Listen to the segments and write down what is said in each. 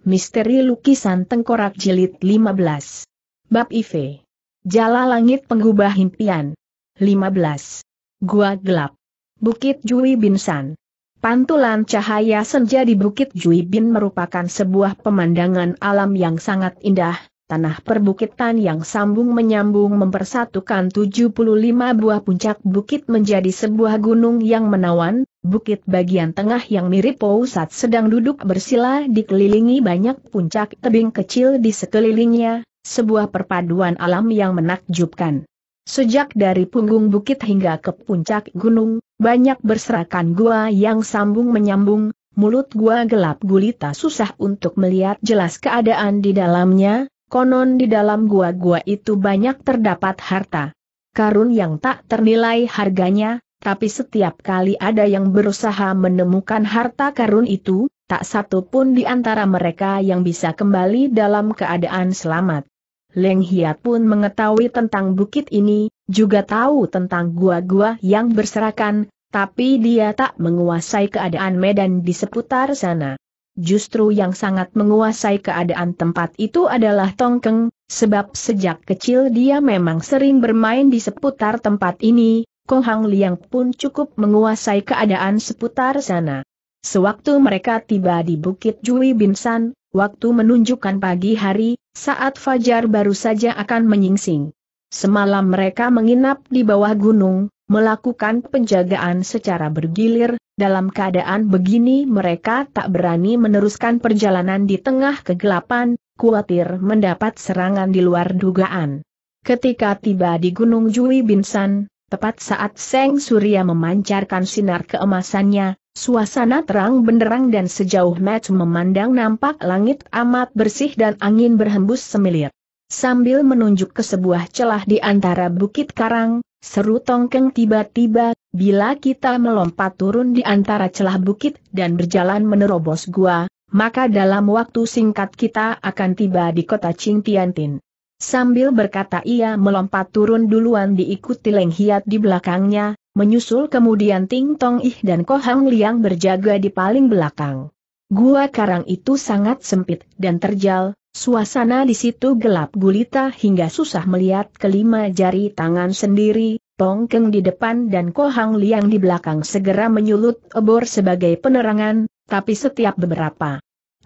Misteri Lukisan Tengkorak Jilid 15 Bab IV Jala Langit Penggubah Impian 15 Gua Gelap. Bukit Jui Binsan Pantulan cahaya senja di Bukit Jui Bin merupakan sebuah pemandangan alam yang sangat indah, tanah perbukitan yang sambung menyambung mempersatukan 75 buah puncak bukit menjadi sebuah gunung yang menawan, bukit bagian tengah yang mirip pusat sedang duduk bersila dikelilingi banyak puncak tebing kecil di sekelilingnya, sebuah perpaduan alam yang menakjubkan. Sejak dari punggung bukit hingga ke puncak gunung, banyak berserakan gua yang sambung menyambung, mulut gua gelap gulita susah untuk melihat jelas keadaan di dalamnya, konon di dalam gua-gua itu banyak terdapat harta. Karun yang tak ternilai harganya, tapi setiap kali ada yang berusaha menemukan harta karun itu, tak satu pun di antara mereka yang bisa kembali dalam keadaan selamat. Leng Hiat pun mengetahui tentang bukit ini, juga tahu tentang gua-gua yang berserakan, tapi dia tak menguasai keadaan medan di seputar sana. Justru yang sangat menguasai keadaan tempat itu adalah Tongkeng, sebab sejak kecil dia memang sering bermain di seputar tempat ini, Kong Hang Liang pun cukup menguasai keadaan seputar sana. Sewaktu mereka tiba di Bukit Jui Binsan, waktu menunjukkan pagi hari, saat fajar baru saja akan menyingsing. Semalam mereka menginap di bawah gunung, melakukan penjagaan secara bergilir, dalam keadaan begini mereka tak berani meneruskan perjalanan di tengah kegelapan, khawatir mendapat serangan di luar dugaan. Ketika tiba di Gunung Jui Binsan, tepat saat Seng Surya memancarkan sinar keemasannya, Suasana terang benderang dan sejauh mata memandang nampak langit amat bersih dan angin berhembus semilir. Sambil menunjuk ke sebuah celah di antara bukit karang, seru tongkeng tiba-tiba, bila kita melompat turun di antara celah bukit dan berjalan menerobos gua, maka dalam waktu singkat kita akan tiba di kota Tiantin. Sambil berkata ia melompat turun duluan diikuti Leng Hiat di belakangnya, Menyusul kemudian Ting Tong Ih dan Ko Hang Liang berjaga di paling belakang. Gua karang itu sangat sempit dan terjal, suasana di situ gelap gulita hingga susah melihat kelima jari tangan sendiri, Tong Keng di depan dan Ko Hang Liang di belakang segera menyulut obor sebagai penerangan, tapi setiap beberapa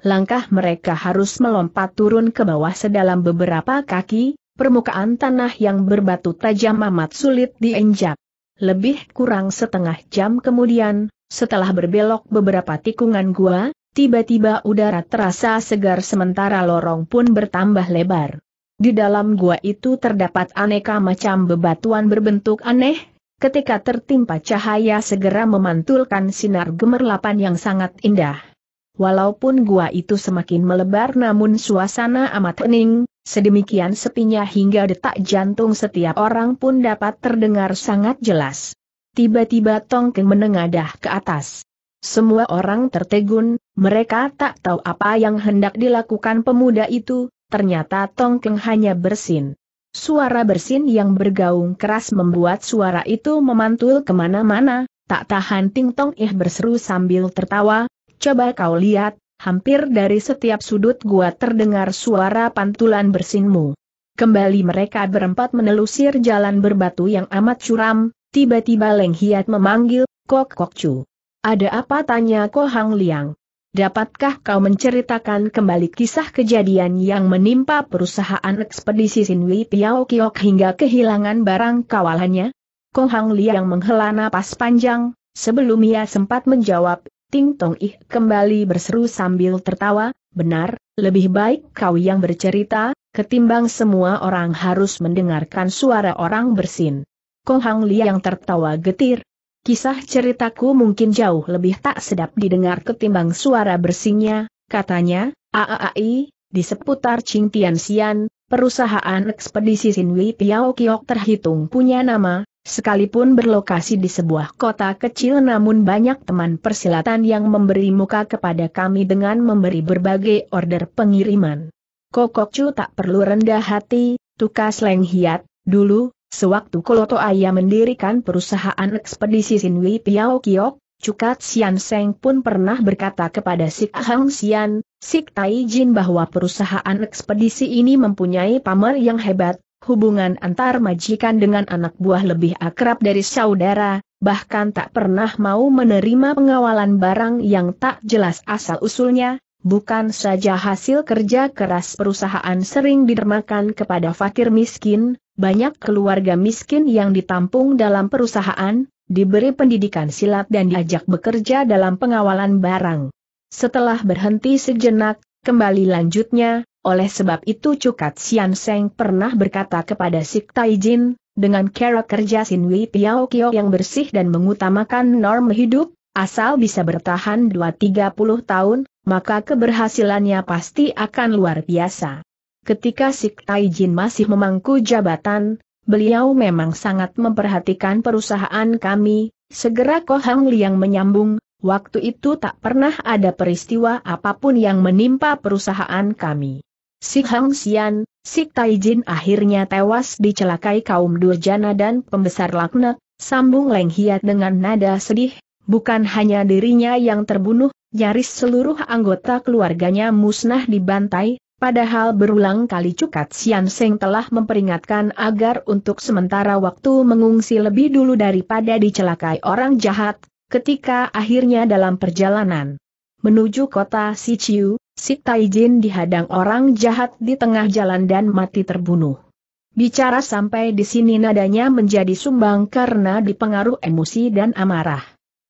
langkah mereka harus melompat turun ke bawah sedalam beberapa kaki, permukaan tanah yang berbatu tajam amat sulit diinjak. Lebih kurang setengah jam kemudian, setelah berbelok beberapa tikungan gua, tiba-tiba udara terasa segar sementara lorong pun bertambah lebar. Di dalam gua itu terdapat aneka macam bebatuan berbentuk aneh, ketika tertimpa cahaya segera memantulkan sinar gemerlapan yang sangat indah. Walaupun gua itu semakin melebar namun suasana amat hening, sedemikian sepinya hingga detak jantung setiap orang pun dapat terdengar sangat jelas. Tiba-tiba Tongkeng menengadah ke atas. Semua orang tertegun, mereka tak tahu apa yang hendak dilakukan pemuda itu, ternyata Tongkeng hanya bersin. Suara bersin yang bergaung keras membuat suara itu memantul ke mana-mana, tak tahan Ting Tong Ih berseru sambil tertawa, Coba kau lihat, hampir dari setiap sudut gua terdengar suara pantulan bersinmu. Kembali mereka berempat menelusir jalan berbatu yang amat curam, tiba-tiba Leng Hiat memanggil, Kok Kok Chu. Ada apa tanya Ko Hang Liang? Dapatkah kau menceritakan kembali kisah kejadian yang menimpa perusahaan ekspedisi Sinwi Piao Kiok hingga kehilangan barang kawalannya? Ko Hang Liang menghela napas panjang, sebelum ia sempat menjawab, Ting Tong Ih kembali berseru sambil tertawa, benar, lebih baik kau yang bercerita, ketimbang semua orang harus mendengarkan suara orang bersin. Kong Hang Li yang tertawa getir. Kisah ceritaku mungkin jauh lebih tak sedap didengar ketimbang suara bersinnya, katanya, AAAI, di seputar Ching Tian Xian, perusahaan ekspedisi Sinwi Piao Kiok terhitung punya nama, Sekalipun berlokasi di sebuah kota kecil namun banyak teman persilatan yang memberi muka kepada kami dengan memberi berbagai order pengiriman. Kokok Chu tak perlu rendah hati, tukas Leng Hiat, dulu, sewaktu Koloto Ayah mendirikan perusahaan ekspedisi Sinwi Piao Kiok, Cukat Sian Seng pun pernah berkata kepada Sik Hang Sian, Sik Tai Jin bahwa perusahaan ekspedisi ini mempunyai pamer yang hebat, hubungan antar majikan dengan anak buah lebih akrab dari saudara, bahkan tak pernah mau menerima pengawalan barang yang tak jelas asal-usulnya, bukan saja hasil kerja keras perusahaan sering didermakan kepada fakir miskin, banyak keluarga miskin yang ditampung dalam perusahaan, diberi pendidikan silat dan diajak bekerja dalam pengawalan barang. Setelah berhenti sejenak, kembali lanjutnya, oleh sebab itu Cukat Sian Seng pernah berkata kepada Sik Taijin, dengan cara kerja Sinwi Piao Kio yang bersih dan mengutamakan norma hidup, asal bisa bertahan 2-30 tahun, maka keberhasilannya pasti akan luar biasa. Ketika Sik Taijin masih memangku jabatan, beliau memang sangat memperhatikan perusahaan kami, segera Kohang Liang menyambung, Waktu itu tak pernah ada peristiwa apa pun yang menimpa perusahaan kami. Si Hang Xian, Si Taijin akhirnya tewas dicelakai kaum durjana dan pembesar laknat, sambung Leng Hiat dengan nada sedih, bukan hanya dirinya yang terbunuh, nyaris seluruh anggota keluarganya musnah dibantai, padahal berulang kali Cukat Sian Seng telah memperingatkan agar untuk sementara waktu mengungsi lebih dulu daripada dicelakai orang jahat, Ketika akhirnya dalam perjalanan menuju kota Sichiu, Si Taijin dihadang orang jahat di tengah jalan dan mati terbunuh. Bicara sampai di sini nadanya menjadi sumbang karena dipengaruh emosi dan amarah.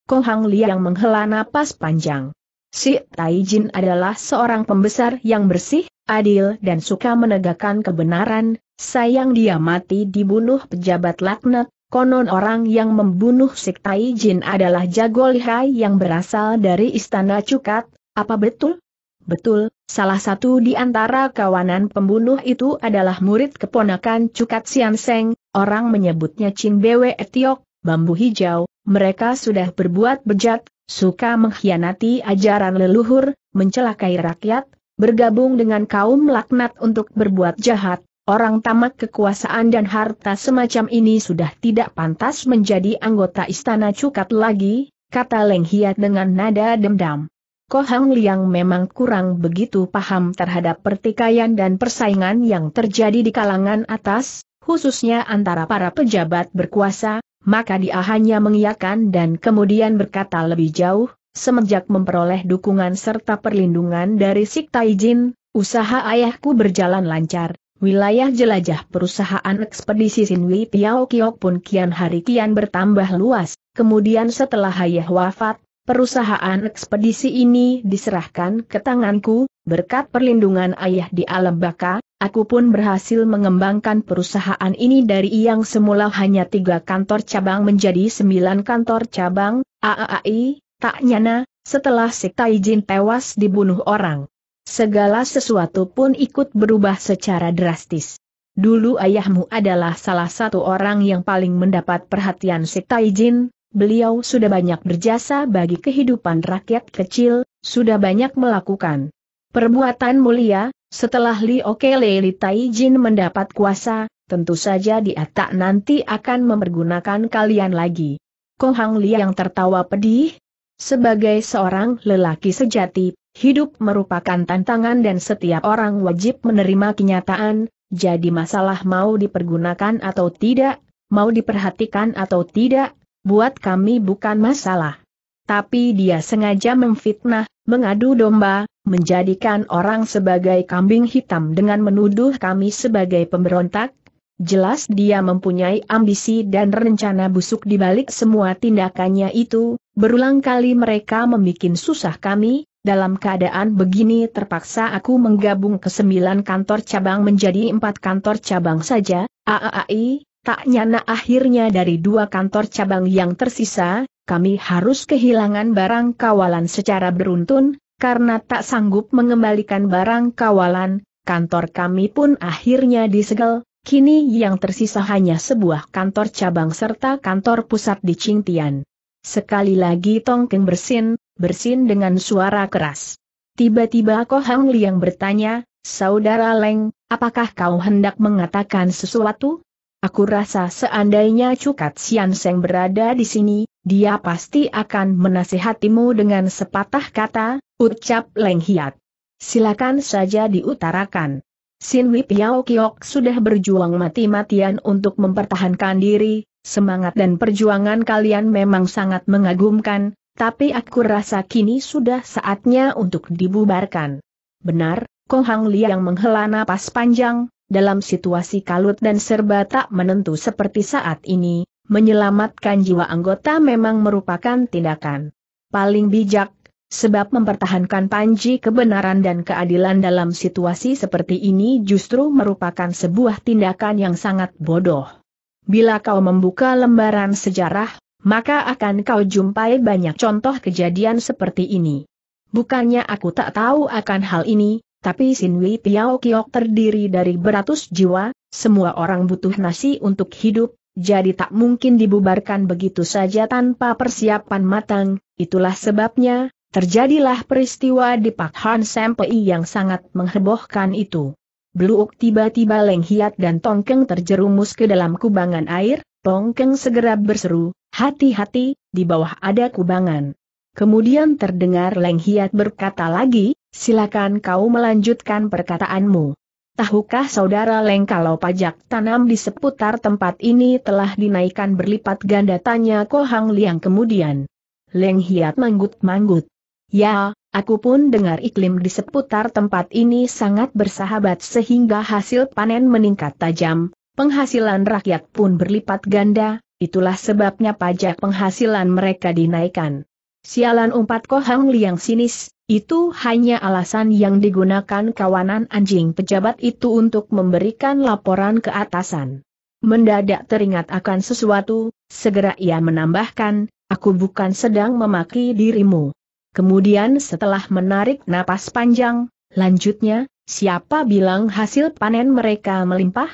Kong Hang Liang menghela napas panjang. Si Taijin adalah seorang pembesar yang bersih, adil dan suka menegakkan kebenaran, sayang dia mati dibunuh pejabat laknat, Konon orang yang membunuh Siktai Jin adalah jago lihai yang berasal dari Istana Cukat, apa betul? Betul, salah satu di antara kawanan pembunuh itu adalah murid keponakan Cukat Sian Seng, orang menyebutnya Chin Bewe Etiok, bambu hijau, mereka sudah berbuat bejat, suka mengkhianati ajaran leluhur, mencelakai rakyat, bergabung dengan kaum laknat untuk berbuat jahat, Orang tamak kekuasaan dan harta semacam ini sudah tidak pantas menjadi anggota istana cukat lagi, kata Leng Hiat dengan nada dendam. Hang Liang memang kurang begitu paham terhadap pertikaian dan persaingan yang terjadi di kalangan atas, khususnya antara para pejabat berkuasa, maka dia hanya mengiyakan dan kemudian berkata lebih jauh, semenjak memperoleh dukungan serta perlindungan dari Sik Taijin, usaha ayahku berjalan lancar, Wilayah jelajah perusahaan ekspedisi Sinwi Piao Kiok pun kian hari kian bertambah luas, kemudian setelah ayah wafat, perusahaan ekspedisi ini diserahkan ke tanganku, berkat perlindungan ayah di alam baka, aku pun berhasil mengembangkan perusahaan ini dari yang semula hanya tiga kantor cabang menjadi sembilan kantor cabang, AAI, tak nyana, setelah si Taijin tewas dibunuh orang segala sesuatu pun ikut berubah secara drastis. Dulu ayahmu adalah salah satu orang yang paling mendapat perhatian si Taijin, beliau sudah banyak berjasa bagi kehidupan rakyat kecil, sudah banyak melakukan perbuatan mulia, setelah Li Oke Li Taijin mendapat kuasa, tentu saja dia tak nanti akan mempergunakan kalian lagi. Kong Hang Li yang tertawa pedih, sebagai seorang lelaki sejati, Hidup merupakan tantangan dan setiap orang wajib menerima kenyataan, jadi masalah mau dipergunakan atau tidak, mau diperhatikan atau tidak, buat kami bukan masalah. Tapi dia sengaja memfitnah, mengadu domba, menjadikan orang sebagai kambing hitam dengan menuduh kami sebagai pemberontak. Jelas dia mempunyai ambisi dan rencana busuk di balik semua tindakannya itu, berulang kali mereka membuat susah kami, dalam keadaan begini terpaksa aku menggabung ke sembilan kantor cabang menjadi empat kantor cabang saja, AAI, tak nyana akhirnya dari dua kantor cabang yang tersisa, kami harus kehilangan barang kawalan secara beruntun, karena tak sanggup mengembalikan barang kawalan, kantor kami pun akhirnya disegel, kini yang tersisa hanya sebuah kantor cabang serta kantor pusat di Cingtian. Sekali lagi Tongkeng bersin, bersin dengan suara keras. Tiba-tiba Ko Hang Liang bertanya, Saudara Leng, apakah kau hendak mengatakan sesuatu? Aku rasa seandainya Cukat Sian Seng berada di sini, dia pasti akan menasihatimu dengan sepatah kata, ucap Leng Hiat. silakan saja diutarakan. Sin Wei Piao Kiok sudah berjuang mati-matian untuk mempertahankan diri, semangat dan perjuangan kalian memang sangat mengagumkan, tapi aku rasa kini sudah saatnya untuk dibubarkan. Benar, Ko Hang Liang menghela napas panjang, dalam situasi kalut dan serba tak menentu seperti saat ini, menyelamatkan jiwa anggota memang merupakan tindakan paling bijak, sebab mempertahankan panji kebenaran dan keadilan dalam situasi seperti ini justru merupakan sebuah tindakan yang sangat bodoh. Bila kau membuka lembaran sejarah, maka akan kau jumpai banyak contoh kejadian seperti ini. Bukannya aku tak tahu akan hal ini, tapi Sinwi Piao Kiok terdiri dari beratus jiwa, semua orang butuh nasi untuk hidup, jadi tak mungkin dibubarkan begitu saja tanpa persiapan matang, itulah sebabnya, terjadilah peristiwa di Pak Han Sampai yang sangat menghebohkan itu. Bluuk tiba-tiba Leng Hiat dan Tongkeng terjerumus ke dalam kubangan air, Tongkeng segera berseru, hati-hati, di bawah ada kubangan. Kemudian terdengar Leng Hiat berkata lagi, silakan kau melanjutkan perkataanmu. Tahukah saudara Leng kalau pajak tanam di seputar tempat ini telah dinaikkan berlipat ganda tanya Ko Hang Liang kemudian. Leng Hiat manggut-manggut. Ya, aku pun dengar iklim di seputar tempat ini sangat bersahabat sehingga hasil panen meningkat tajam, penghasilan rakyat pun berlipat ganda, itulah sebabnya pajak penghasilan mereka dinaikkan. Sialan umpat Ko Hang Liang sinis, itu hanya alasan yang digunakan kawanan anjing pejabat itu untuk memberikan laporan ke atasan. Mendadak teringat akan sesuatu, segera ia menambahkan, aku bukan sedang memaki dirimu. Kemudian setelah menarik napas panjang, lanjutnya, siapa bilang hasil panen mereka melimpah?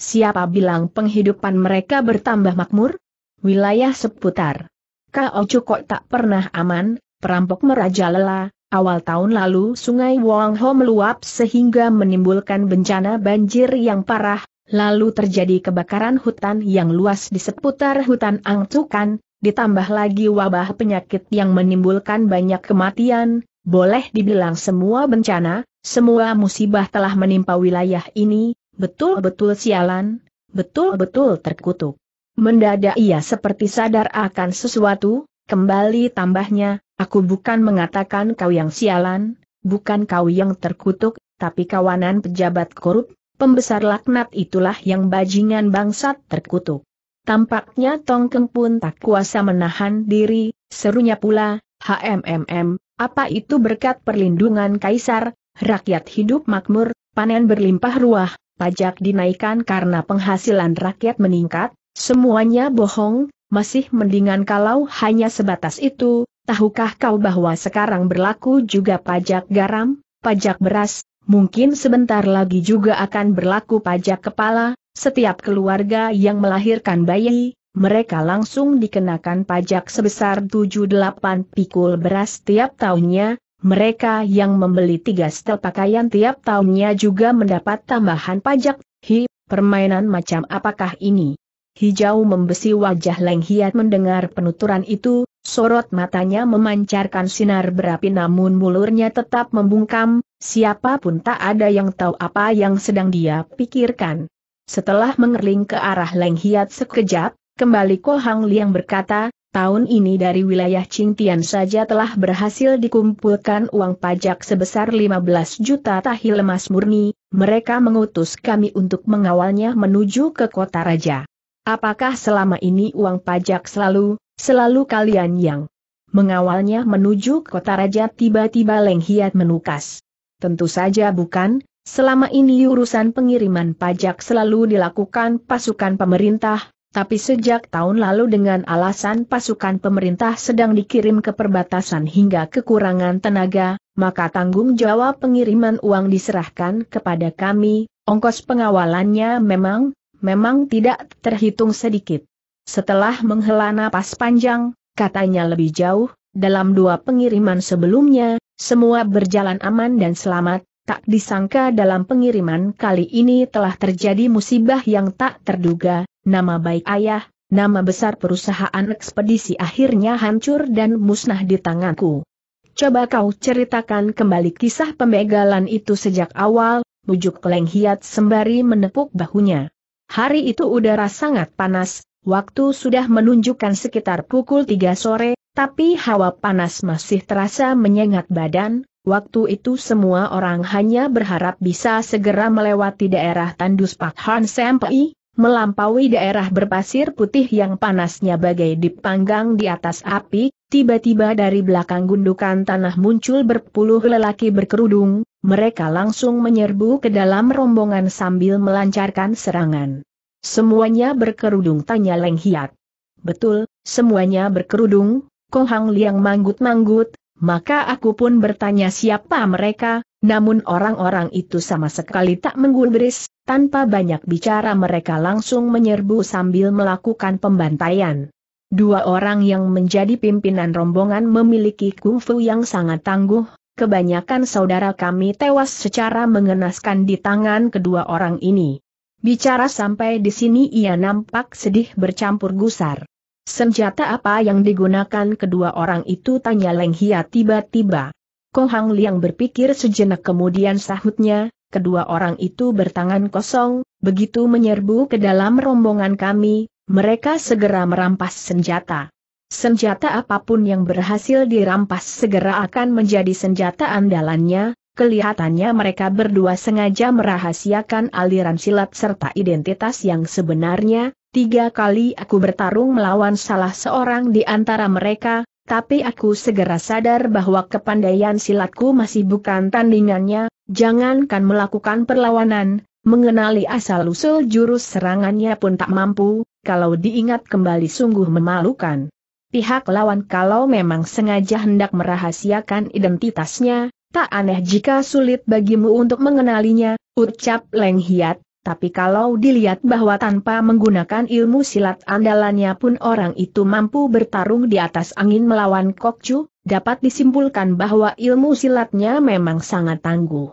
Siapa bilang penghidupan mereka bertambah makmur? Wilayah seputar. Kau Cukok tak pernah aman, perampok merajalela, Awal tahun lalu sungai Wang Ho meluap sehingga menimbulkan bencana banjir yang parah, lalu terjadi kebakaran hutan yang luas di seputar hutan Angcukan, ditambah lagi wabah penyakit yang menimbulkan banyak kematian, boleh dibilang semua bencana, semua musibah telah menimpa wilayah ini, betul-betul sialan, betul-betul terkutuk. Mendadak ia seperti sadar akan sesuatu, kembali tambahnya, Aku bukan mengatakan kau yang sialan, bukan kau yang terkutuk, tapi kawanan pejabat korup, pembesar laknat itulah yang bajingan bangsat terkutuk. Tampaknya Tongkeng pun tak kuasa menahan diri, serunya pula, HMMM, apa itu berkat perlindungan kaisar, rakyat hidup makmur, panen berlimpah ruah, pajak dinaikkan karena penghasilan rakyat meningkat, semuanya bohong, masih mendingan kalau hanya sebatas itu, Tahukah kau bahwa sekarang berlaku juga pajak garam, pajak beras, mungkin sebentar lagi juga akan berlaku pajak kepala, setiap keluarga yang melahirkan bayi, mereka langsung dikenakan pajak sebesar 7-8 pikul beras tiap tahunnya, mereka yang membeli tiga setel pakaian tiap tahunnya juga mendapat tambahan pajak, hi, permainan macam apakah ini? Hijau membesi wajah Leng Hiat mendengar penuturan itu, Sorot matanya memancarkan sinar berapi namun mulurnya tetap membungkam, siapa pun tak ada yang tahu apa yang sedang dia pikirkan. Setelah mengerling ke arah Leng Hiat sekejap, kembali Ko Hang Liang berkata, tahun ini dari wilayah Qingtian saja telah berhasil dikumpulkan uang pajak sebesar 15 juta tahil emas murni, mereka mengutus kami untuk mengawalnya menuju ke kota raja. Apakah selama ini uang pajak selalu Selalu kalian yang mengawalnya menuju kota raja tiba-tiba Leng Hiat menukas. Tentu saja bukan, selama ini urusan pengiriman pajak selalu dilakukan pasukan pemerintah, tapi sejak tahun lalu dengan alasan pasukan pemerintah sedang dikirim ke perbatasan hingga kekurangan tenaga, maka tanggung jawab pengiriman uang diserahkan kepada kami, ongkos pengawalannya memang, memang tidak terhitung sedikit. Setelah menghela napas panjang, katanya lebih jauh, dalam dua pengiriman sebelumnya, semua berjalan aman dan selamat, tak disangka dalam pengiriman kali ini telah terjadi musibah yang tak terduga, nama baik ayah, nama besar perusahaan ekspedisi akhirnya hancur dan musnah di tanganku. coba kau ceritakan kembali kisah pembegalan itu sejak awal, bujuk Leng Hiat sembari menepuk bahunya. Hari itu udara sangat panas, waktu sudah menunjukkan sekitar pukul 3 sore, tapi hawa panas masih terasa menyengat badan, waktu itu semua orang hanya berharap bisa segera melewati daerah Tandus Pak Han Sampai, melampaui daerah berpasir putih yang panasnya bagai dipanggang di atas api, tiba-tiba dari belakang gundukan tanah muncul berpuluh lelaki berkerudung, mereka langsung menyerbu ke dalam rombongan sambil melancarkan serangan. Semuanya berkerudung tanya Leng Hiat. Betul, semuanya berkerudung, Kohang Liang manggut-manggut, maka aku pun bertanya siapa mereka, namun orang-orang itu sama sekali tak menggubris, tanpa banyak bicara mereka langsung menyerbu sambil melakukan pembantaian. Dua orang yang menjadi pimpinan rombongan memiliki kungfu yang sangat tangguh, kebanyakan saudara kami tewas secara mengenaskan di tangan kedua orang ini. Bicara sampai di sini ia nampak sedih bercampur gusar. Senjata apa yang digunakan kedua orang itu tanya Leng Hia tiba-tiba. Kong Hang Liang berpikir sejenak kemudian sahutnya, kedua orang itu bertangan kosong, begitu menyerbu ke dalam rombongan kami, mereka segera merampas senjata. Senjata apa pun yang berhasil dirampas segera akan menjadi senjata andalannya, kelihatannya mereka berdua sengaja merahasiakan aliran silat serta identitas yang sebenarnya, tiga kali aku bertarung melawan salah seorang di antara mereka, tapi aku segera sadar bahwa kepandaian silatku masih bukan tandingannya, jangankan melakukan perlawanan, mengenali asal-usul jurus serangannya pun tak mampu, kalau diingat kembali sungguh memalukan. Pihak lawan kalau memang sengaja hendak merahasiakan identitasnya, tak aneh jika sulit bagimu untuk mengenalinya, ucap Leng Hiat, tapi kalau dilihat bahwa tanpa menggunakan ilmu silat andalannya pun orang itu mampu bertarung di atas angin melawan Kokcu, dapat disimpulkan bahwa ilmu silatnya memang sangat tangguh.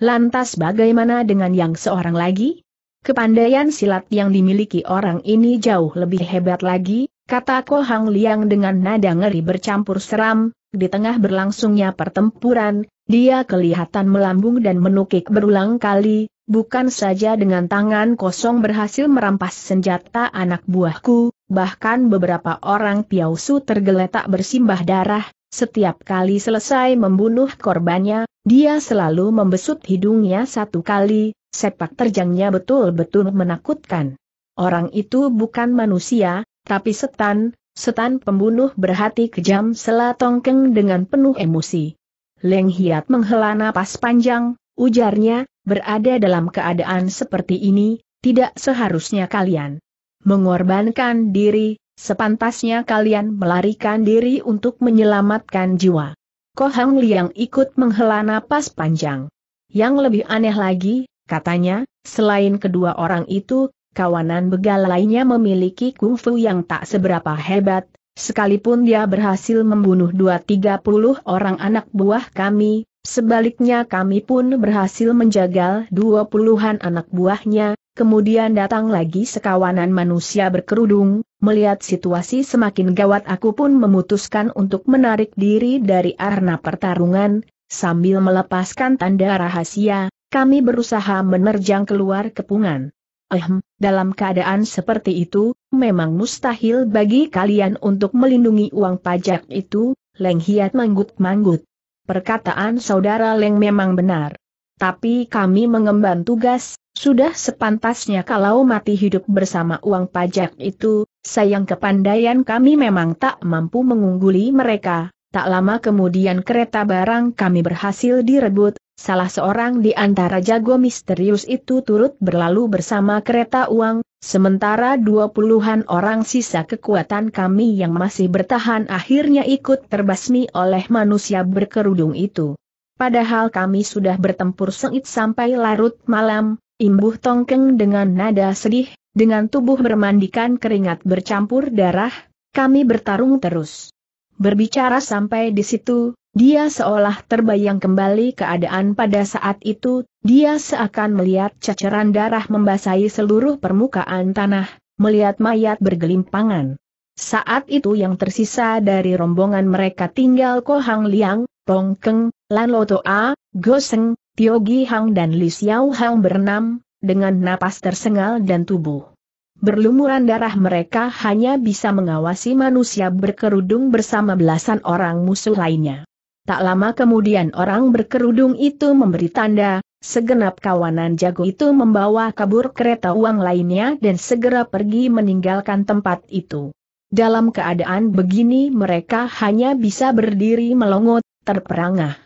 Lantas bagaimana dengan yang seorang lagi? Kepandaian silat yang dimiliki orang ini jauh lebih hebat lagi, kata Ko Hang Liang dengan nada ngeri bercampur seram, di tengah berlangsungnya pertempuran, dia kelihatan melambung dan menukik berulang kali, bukan saja dengan tangan kosong berhasil merampas senjata anak buahku, bahkan beberapa orang piausu tergeletak bersimbah darah, setiap kali selesai membunuh korbannya, dia selalu membesut hidungnya satu kali, sepak terjangnya betul-betul menakutkan. Orang itu bukan manusia, tapi setan, setan pembunuh berhati kejam selatongkeng dengan penuh emosi. Leng Hiat menghela napas panjang, ujarnya, berada dalam keadaan seperti ini, tidak seharusnya kalian mengorbankan diri, sepantasnya kalian melarikan diri untuk menyelamatkan jiwa. Kohang Liang ikut menghela napas panjang. Yang lebih aneh lagi, katanya, selain kedua orang itu, kawanan begal lainnya memiliki kungfu yang tak seberapa hebat, sekalipun dia berhasil membunuh dua tiga puluh orang anak buah kami, Sebaliknya kami pun berhasil menjagal dua puluhan anak buahnya, kemudian datang lagi sekawanan manusia berkerudung, melihat situasi semakin gawat aku pun memutuskan untuk menarik diri dari arena pertarungan, sambil melepaskan tanda rahasia, kami berusaha menerjang keluar kepungan. Ehm, dalam keadaan seperti itu, memang mustahil bagi kalian untuk melindungi uang pajak itu, Leng Hiat manggut-manggut. Perkataan saudara Leng memang benar. Tapi kami mengemban tugas, sudah sepantasnya kalau mati hidup bersama uang pajak itu, sayang kepandaian kami memang tak mampu mengungguli mereka. Tak lama kemudian kereta barang kami berhasil direbut, salah seorang di antara jago misterius itu turut berlalu bersama kereta uang, Sementara dua puluhan orang sisa kekuatan kami yang masih bertahan akhirnya ikut terbasmi oleh manusia berkerudung itu. Padahal kami sudah bertempur sengit sampai larut malam, imbuh tongkeng dengan nada sedih, dengan tubuh bermandikan keringat bercampur darah, kami bertarung terus. Berbicara sampai di situ, dia seolah terbayang kembali keadaan pada saat itu, dia seakan melihat ceceran darah membasahi seluruh permukaan tanah, melihat mayat bergelimpangan. Saat itu yang tersisa dari rombongan mereka tinggal Ko Hang Liang, Tong Keng, Lan Lo Toa, Go Seng, Tio Gi Hang dan Li Xiao Hang berenam, dengan napas tersengal dan tubuh. Berlumuran darah mereka hanya bisa mengawasi manusia berkerudung bersama belasan orang musuh lainnya. Tak lama kemudian orang berkerudung itu memberi tanda, segenap kawanan jago itu membawa kabur kereta uang lainnya dan segera pergi meninggalkan tempat itu. Dalam keadaan begini mereka hanya bisa berdiri melongot, terperangah.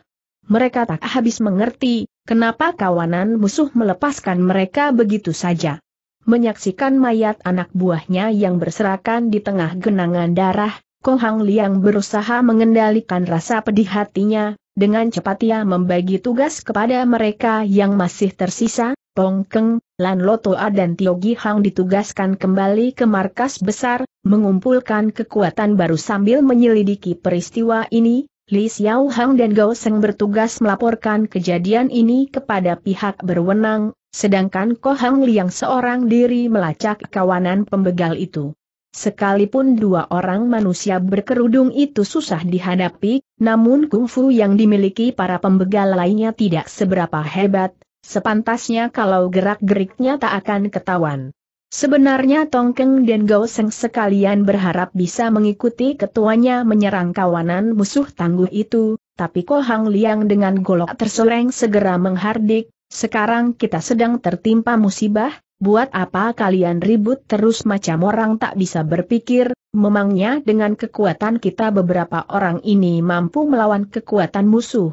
Mereka tak habis mengerti, kenapa kawanan musuh melepaskan mereka begitu saja. Menyaksikan mayat anak buahnya yang berserakan di tengah genangan darah, Ko Hang Liang berusaha mengendalikan rasa pedih hatinya, dengan cepat ia membagi tugas kepada mereka yang masih tersisa, Tong Keng, Lan Lotoa dan Tio Gi Hang ditugaskan kembali ke markas besar, mengumpulkan kekuatan baru sambil menyelidiki peristiwa ini, Li Xiao Hang dan Gao Seng bertugas melaporkan kejadian ini kepada pihak berwenang, sedangkan Ko Hang Liang seorang diri melacak kawanan pembegal itu. Sekalipun dua orang manusia berkerudung itu susah dihadapi, namun kungfu yang dimiliki para pembegal lainnya tidak seberapa hebat, sepantasnya kalau gerak-geriknya tak akan ketahuan. Sebenarnya Tongkeng dan Gao Seng sekalian berharap bisa mengikuti ketuanya menyerang kawanan musuh tangguh itu, tapi Ko Hang Liang dengan golok tersoreng segera menghardik, sekarang kita sedang tertimpa musibah, Buat apa kalian ribut terus macam orang tak bisa berpikir, memangnya dengan kekuatan kita beberapa orang ini mampu melawan kekuatan musuh.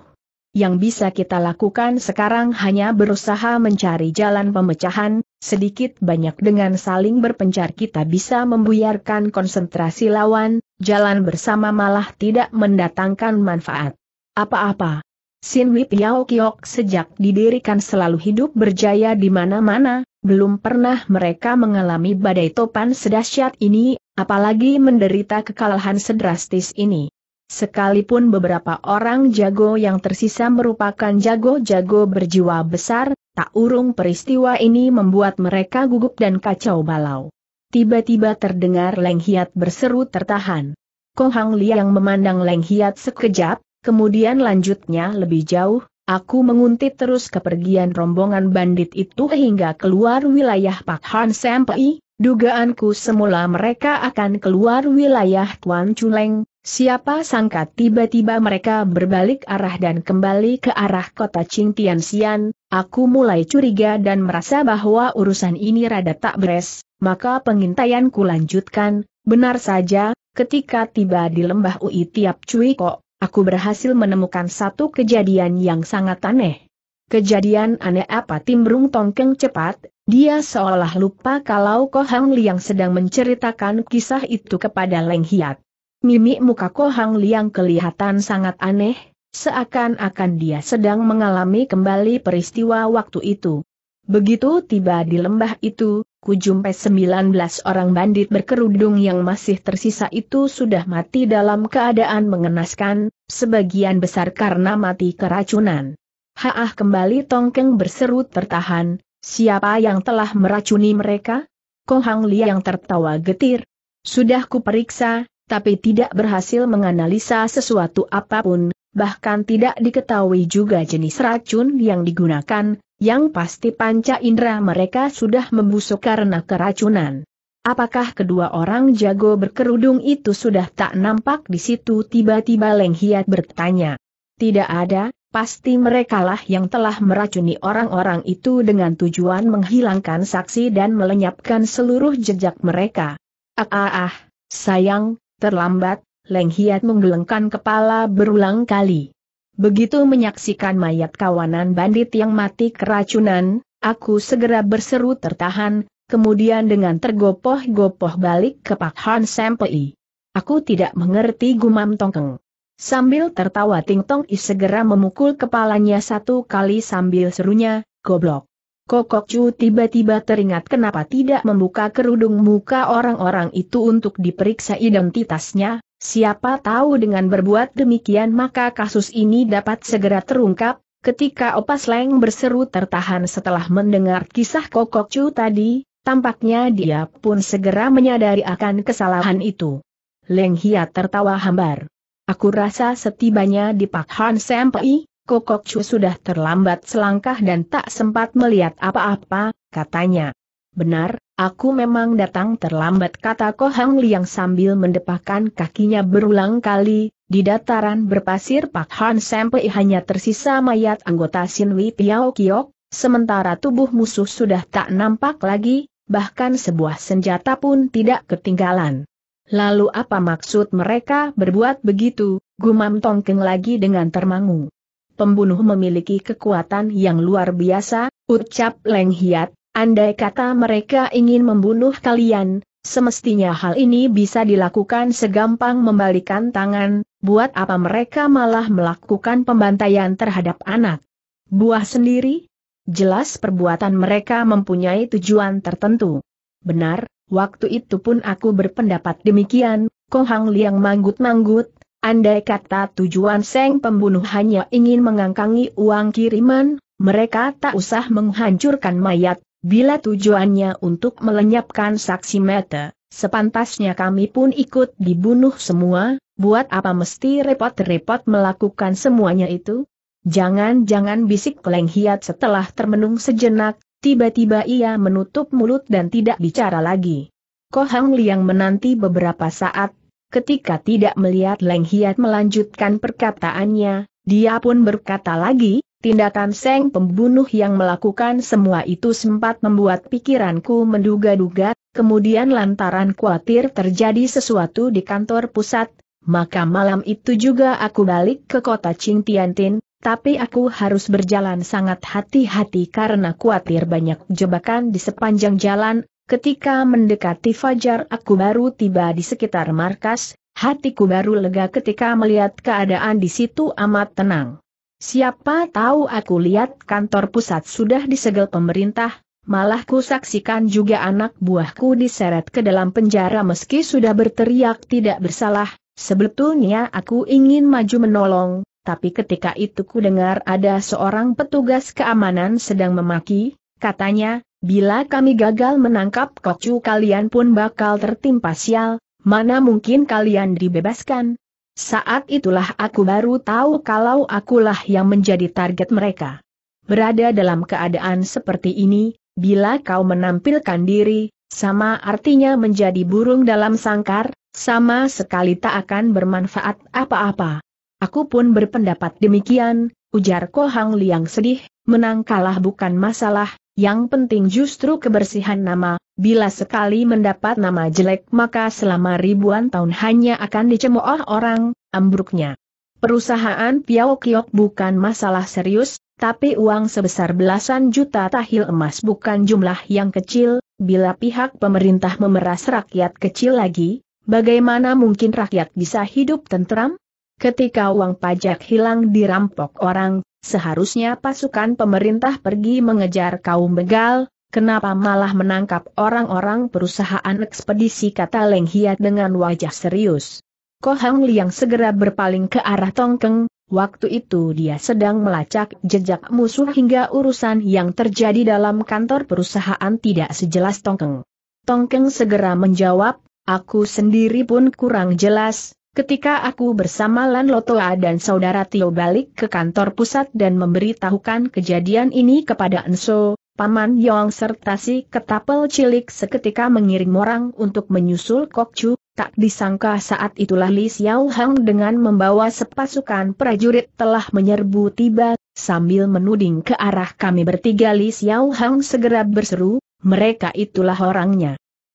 Yang bisa kita lakukan sekarang hanya berusaha mencari jalan pemecahan, sedikit banyak dengan saling berpencar kita bisa membuyarkan konsentrasi lawan, jalan bersama malah tidak mendatangkan manfaat. Apa-apa, Sin Wip Yao Kiok sejak didirikan selalu hidup berjaya di mana-mana, belum pernah mereka mengalami badai topan sedahsyat ini, apalagi menderita kekalahan sedrastis ini. Sekalipun beberapa orang jago yang tersisa merupakan jago-jago berjiwa besar, tak urung peristiwa ini membuat mereka gugup dan kacau balau. Tiba-tiba terdengar Leng Hiat berseru tertahan. Kong Hang Li yang memandang Leng Hiat sekejap, Kemudian lanjutnya lebih jauh, aku menguntit terus kepergian rombongan bandit itu hingga keluar wilayah Pak Han Sampai, dugaanku semula mereka akan keluar wilayah Tuan Culeng, siapa sangka tiba-tiba mereka berbalik arah dan kembali ke arah kota Qing Tianxian, aku mulai curiga dan merasa bahwa urusan ini rada tak beres, maka pengintaianku lanjutkan, benar saja, ketika tiba di lembah Ui Tiap Cui kok aku berhasil menemukan satu kejadian yang sangat aneh. Kejadian aneh apa Timbrung Tongkeng cepat, dia seolah lupa kalau Ko Hang Liang sedang menceritakan kisah itu kepada Leng Hiat. Mimik muka Ko Hang Liang kelihatan sangat aneh, seakan-akan dia sedang mengalami kembali peristiwa waktu itu. Begitu tiba di lembah itu, kujumpai 19 orang bandit berkerudung yang masih tersisa itu sudah mati dalam keadaan mengenaskan, sebagian besar karena mati keracunan. Haah kembali Tongkeng berseru tertahan, siapa yang telah meracuni mereka? Kong Hang Li yang tertawa getir. Sudah kuperiksa, tapi tidak berhasil menganalisa sesuatu apa pun, bahkan tidak diketahui juga jenis racun yang digunakan, yang pasti panca indera mereka sudah membusuk karena keracunan. Apakah kedua orang jago berkerudung itu sudah tak nampak di situ tiba-tiba Leng Hiat bertanya. Tidak ada, pasti merekalah yang telah meracuni orang-orang itu dengan tujuan menghilangkan saksi dan melenyapkan seluruh jejak mereka. Ah ah ah, sayang, terlambat, Leng Hiat menggelengkan kepala berulang kali. Begitu menyaksikan mayat kawanan bandit yang mati keracunan, aku segera berseru tertahan, kemudian dengan tergopoh-gopoh balik ke Pak Han Sampai. Aku tidak mengerti gumam Tongkeng. Sambil tertawa Ting Tong I segera memukul kepalanya satu kali sambil serunya, goblok. Kokok Chu tiba-tiba teringat kenapa tidak membuka kerudung muka orang-orang itu untuk diperiksa identitasnya, Siapa tahu dengan berbuat demikian maka kasus ini dapat segera terungkap, ketika Opas Leng berseru tertahan setelah mendengar kisah Kokok Chu tadi, tampaknya dia pun segera menyadari akan kesalahan itu. Leng Hiat tertawa hambar. Aku rasa setibanya di Pak Han Sampai, Kokok Chu sudah terlambat selangkah dan tak sempat melihat apa-apa, katanya. Benar, aku memang datang terlambat kata Ko Hang Liang sambil mendepahkan kakinya berulang kali, di dataran berpasir Pak Han sampai hanya tersisa mayat anggota Sin Wei Piao Kiok, sementara tubuh musuh sudah tak nampak lagi, bahkan sebuah senjata pun tidak ketinggalan. Lalu apa maksud mereka berbuat begitu, gumam Tongkeng lagi dengan termangu. Pembunuh memiliki kekuatan yang luar biasa, ucap Leng Hiat, andai kata mereka ingin membunuh kalian, semestinya hal ini bisa dilakukan segampang membalikan tangan, buat apa mereka malah melakukan pembantaian terhadap anak. Buah sendiri? Jelas perbuatan mereka mempunyai tujuan tertentu. Benar, waktu itu pun aku berpendapat demikian, Kohang Liang manggut-manggut, Andai kata tujuan Seng pembunuh hanya ingin mengangkangi uang kiriman, mereka tak usah menghancurkan mayat, bila tujuannya untuk melenyapkan saksi mata, sepantasnya kami pun ikut dibunuh semua, buat apa mesti repot-repot melakukan semuanya itu? Jangan-jangan bisik Leng Hiat setelah termenung sejenak, tiba-tiba ia menutup mulut dan tidak bicara lagi. Kohang Liang menanti beberapa saat, Ketika tidak melihat Leng Hiat melanjutkan perkataannya, dia pun berkata lagi, tindakan Seng pembunuh yang melakukan semua itu sempat membuat pikiranku menduga-duga, kemudian lantaran khawatir terjadi sesuatu di kantor pusat, maka malam itu juga aku balik ke kota Qing Tiantin, tapi aku harus berjalan sangat hati-hati karena khawatir banyak jebakan di sepanjang jalan, Ketika mendekati Fajar aku baru tiba di sekitar markas, hatiku baru lega ketika melihat keadaan di situ amat tenang. Siapa tahu aku lihat kantor pusat sudah disegel pemerintah, malah ku saksikan juga anak buahku diseret ke dalam penjara meski sudah berteriak tidak bersalah, sebetulnya aku ingin maju menolong, tapi ketika itu ku dengar ada seorang petugas keamanan sedang memaki, katanya, Bila kami gagal menangkap kocu kalian pun bakal tertimpa sial, mana mungkin kalian dibebaskan? Saat itulah aku baru tahu kalau akulah yang menjadi target mereka. Berada dalam keadaan seperti ini, bila kau menampilkan diri, sama artinya menjadi burung dalam sangkar, sama sekali tak akan bermanfaat apa-apa. Aku pun berpendapat demikian, ujar Kohang Liang sedih, menang kalah bukan masalah, yang penting justru kebersihan nama, bila sekali mendapat nama jelek maka selama ribuan tahun hanya akan dicemooh orang, ambruknya. Perusahaan Piao Kiok bukan masalah serius, tapi uang sebesar belasan juta tahil emas bukan jumlah yang kecil, bila pihak pemerintah memeras rakyat kecil lagi, bagaimana mungkin rakyat bisa hidup tentram? Ketika uang pajak hilang dirampok orang, Seharusnya pasukan pemerintah pergi mengejar kaum begal, kenapa malah menangkap orang-orang perusahaan ekspedisi kata Leng Hiat dengan wajah serius. Ko Hang Liang segera berpaling ke arah Tongkeng, waktu itu dia sedang melacak jejak musuh hingga urusan yang terjadi dalam kantor perusahaan tidak sejelas Tongkeng. Tongkeng segera menjawab, aku sendiri pun kurang jelas, Ketika aku bersama Lan Lotoa dan saudara Tio balik ke kantor pusat dan memberitahukan kejadian ini kepada Enso, Paman Yong serta si ketapel cilik seketika mengirim orang untuk menyusul Kokcu, tak disangka saat itulah Li Xiao Hang dengan membawa sepasukan prajurit telah menyerbu tiba, sambil menuding ke arah kami bertiga Li Xiao Hang segera berseru, mereka itulah orangnya.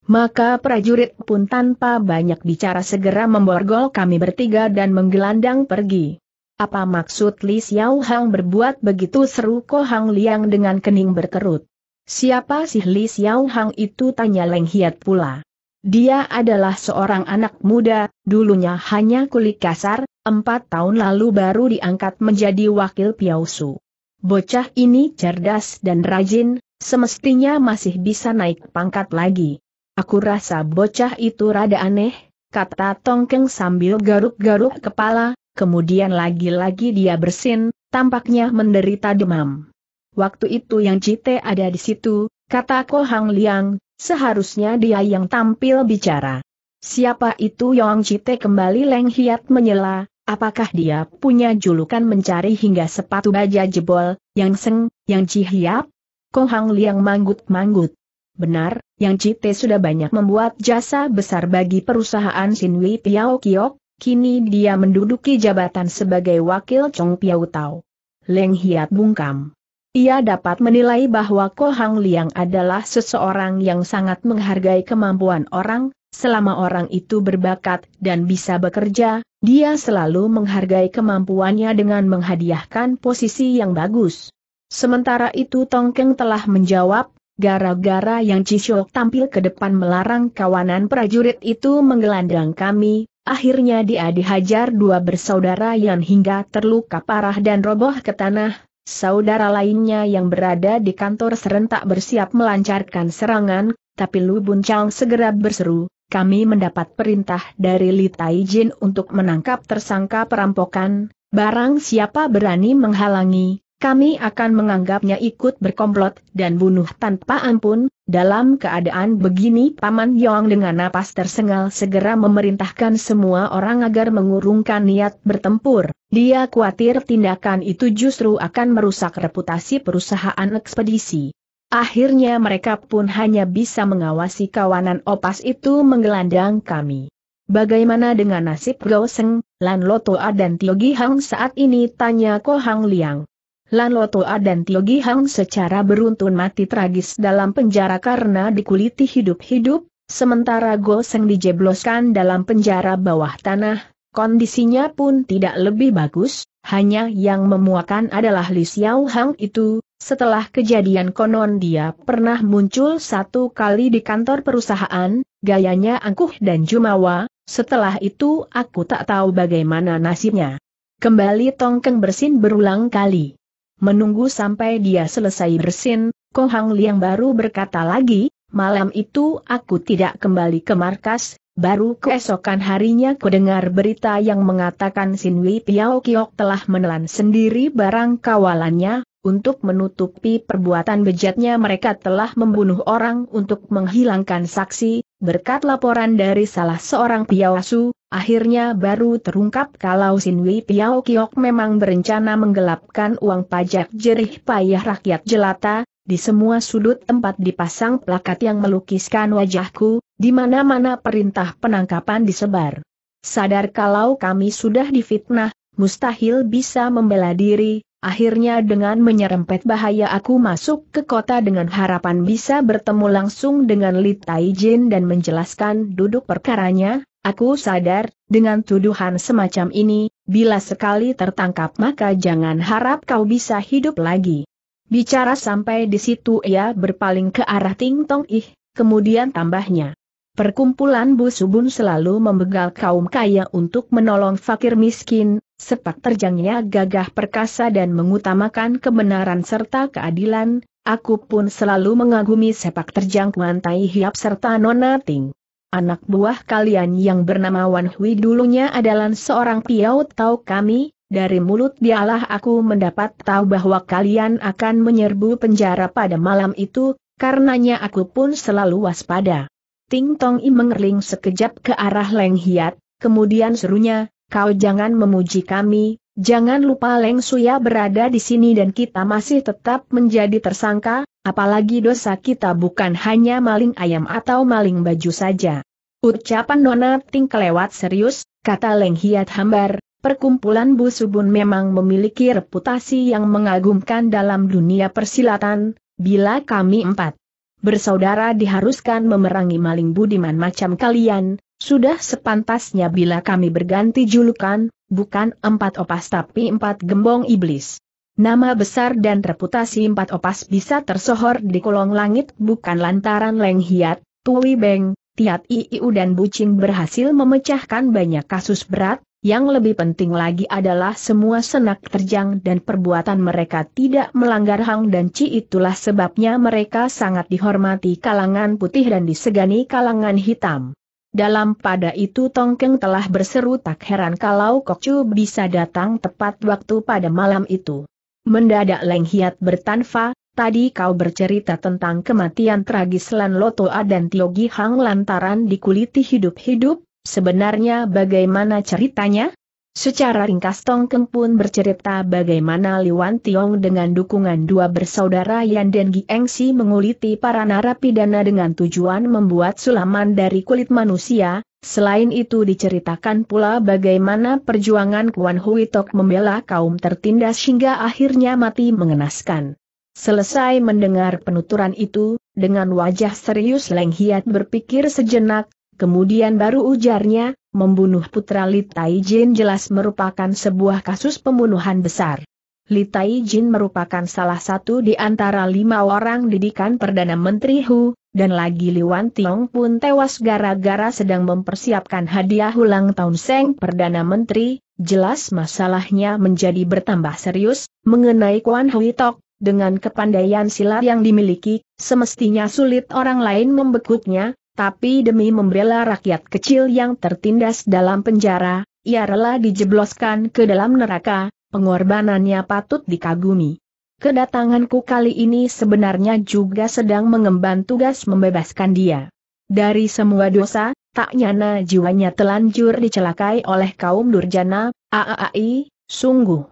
Maka prajurit pun tanpa banyak bicara segera memborgol kami bertiga dan menggelandang pergi. Apa maksud Li Xiao Hang berbuat begitu seru Ko Hang Liang dengan kening berkerut. Siapa sih Li Xiao Hang itu tanya Leng Hiat pula. Dia adalah seorang anak muda, dulunya hanya kulit kasar, empat tahun lalu baru diangkat menjadi wakil Piausu. Bocah ini cerdas dan rajin, semestinya masih bisa naik pangkat lagi. Aku rasa bocah itu rada aneh, kata Tongkeng sambil garuk-garuk kepala, kemudian lagi-lagi dia bersin, tampaknya menderita demam. Waktu itu yang Cite ada di situ, kata Ko Hang Liang, seharusnya dia yang tampil bicara. Siapa itu Yong Cite kembali Leng Hiat menyela, Apakah dia punya julukan mencari hingga sepatu baja jebol, yang seng, yang cihiap? Kohang Liang manggut-manggut. Benar, yang Cite sudah banyak membuat jasa besar bagi perusahaan Sinwi Piao Kiok, kini dia menduduki jabatan sebagai wakil Chong Piao Tao. Leng Hiat bungkam. Ia dapat menilai bahwa Kohang Liang adalah seseorang yang sangat menghargai kemampuan orang, selama orang itu berbakat dan bisa bekerja, dia selalu menghargai kemampuannya dengan menghadiahkan posisi yang bagus. Sementara itu Tongkeng telah menjawab, gara-gara yang Cishok tampil ke depan melarang kawanan prajurit itu menggelandang kami, akhirnya dia dihajar dua bersaudara yang hingga terluka parah dan roboh ke tanah, Saudara lainnya yang berada di kantor serentak bersiap melancarkan serangan, tapi Lu Buncang segera berseru, kami mendapat perintah dari Li Taijin untuk menangkap tersangka perampokan, barang siapa berani menghalangi, kami akan menganggapnya ikut berkomplot dan bunuh tanpa ampun, dalam keadaan begini Paman Yong dengan napas tersengal segera memerintahkan semua orang agar mengurungkan niat bertempur, dia khawatir tindakan itu justru akan merusak reputasi perusahaan ekspedisi. Akhirnya mereka pun hanya bisa mengawasi kawanan opas itu menggelandang kami. Bagaimana dengan nasib Gao Seng, Lan Lotoa dan Tiogi Hang saat ini tanya Ko Hang Liang. Lan Lotoa dan Tio Hang secara beruntun mati tragis dalam penjara karena dikuliti hidup-hidup, sementara Go Seng dijebloskan dalam penjara bawah tanah, kondisinya pun tidak lebih bagus, hanya yang memuakan adalah Li Xiao Hang itu, setelah kejadian konon dia pernah muncul satu kali di kantor perusahaan, gayanya angkuh dan jumawa, setelah itu aku tak tahu bagaimana nasibnya. Kembali Tongkeng bersin berulang kali. Menunggu sampai dia selesai bersin, Kohang Liang baru berkata lagi, malam itu aku tidak kembali ke markas, baru keesokan harinya kudengar berita yang mengatakan Sinwi Piao Kiok telah menelan sendiri barang kawalannya, untuk menutupi perbuatan bejatnya mereka telah membunuh orang untuk menghilangkan saksi, berkat laporan dari salah seorang piawasu, Akhirnya baru terungkap kalau Sinwi Piao Kiok memang berencana menggelapkan uang pajak jerih payah rakyat jelata, di semua sudut tempat dipasang plakat yang melukiskan wajahku, di mana-mana perintah penangkapan disebar. Sadar kalau kami sudah difitnah, mustahil bisa membela diri, akhirnya dengan menyerempet bahaya aku masuk ke kota dengan harapan bisa bertemu langsung dengan Li Taijin dan menjelaskan duduk perkaranya, Aku sadar, dengan tuduhan semacam ini, bila sekali tertangkap maka jangan harap kau bisa hidup lagi. Bicara sampai di situ ia berpaling ke arah Ting Tong Ih, kemudian tambahnya. Perkumpulan Bu Subun selalu membegal kaum kaya untuk menolong fakir miskin, sepak terjangnya gagah perkasa dan mengutamakan kebenaran serta keadilan, aku pun selalu mengagumi sepak terjang Mantai Hiap serta Nona Ting. Anak buah kalian yang bernama Wan Hui dulunya adalah seorang piaut tahu kami, dari mulut dialah aku mendapat tahu bahwa kalian akan menyerbu penjara pada malam itu, karenanya aku pun selalu waspada. Ting Tong I mengerling sekejap ke arah Leng Hiat, kemudian serunya, kau jangan memuji kami, jangan lupa Leng Suya berada di sini dan kita masih tetap menjadi tersangka, apalagi dosa kita bukan hanya maling ayam atau maling baju saja. Ucapan Nona Ting kelewat serius, kata Leng Hiat Hambar, perkumpulan Bu Subun memang memiliki reputasi yang mengagumkan dalam dunia persilatan, bila kami empat bersaudara diharuskan memerangi maling budiman macam kalian, sudah sepantasnya bila kami berganti julukan, bukan empat opas tapi empat gembong iblis. Nama besar dan reputasi empat opas bisa tersohor di kolong langit bukan lantaran Leng Hiat, Tui Beng, Tiat Iu dan Bucing berhasil memecahkan banyak kasus berat, yang lebih penting lagi adalah semua senak terjang dan perbuatan mereka tidak melanggar Hang dan Ci itulah sebabnya mereka sangat dihormati kalangan putih dan disegani kalangan hitam. Dalam pada itu Tongkeng telah berseru tak heran kalau Kokcu bisa datang tepat waktu pada malam itu. Mendadak Leng Hiat bertanfa, tadi kau bercerita tentang kematian tragis Lan Lotoa dan Tiogi Hang lantaran dikuliti hidup-hidup, sebenarnya bagaimana ceritanya? Secara ringkas Tong Keng pun bercerita bagaimana Liwan Tiong dengan dukungan dua bersaudara Yan dan Giengsi menguliti para narapidana dengan tujuan membuat sulaman dari kulit manusia, selain itu diceritakan pula bagaimana perjuangan Kuan Huitok membela kaum tertindas hingga akhirnya mati mengenaskan. Selesai mendengar penuturan itu, dengan wajah serius Leng Hiat berpikir sejenak, kemudian baru ujarnya, membunuh putra Li Taijin jelas merupakan sebuah kasus pembunuhan besar. Li Taijin merupakan salah satu di antara lima orang didikan Perdana Menteri Hu, dan lagi Li Wan Tiong pun tewas gara-gara sedang mempersiapkan hadiah ulang tahun Seng Perdana Menteri, jelas masalahnya menjadi bertambah serius, mengenai Kuan Hui Tok, dengan kepandaian silat yang dimiliki, semestinya sulit orang lain membekuknya, tapi demi membela rakyat kecil yang tertindas dalam penjara, ia rela dijebloskan ke dalam neraka, pengorbanannya patut dikagumi. Kedatanganku kali ini sebenarnya juga sedang mengemban tugas membebaskan dia. Dari semua dosa, tak nyana jiwanya telanjur dicelakai oleh kaum durjana, aaai, sungguh.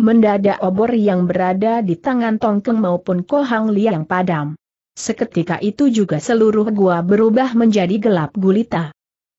Mendadak obor yang berada di tangan Tongkeng maupun Kohang Li yang padam. Seketika itu juga seluruh gua berubah menjadi gelap gulita.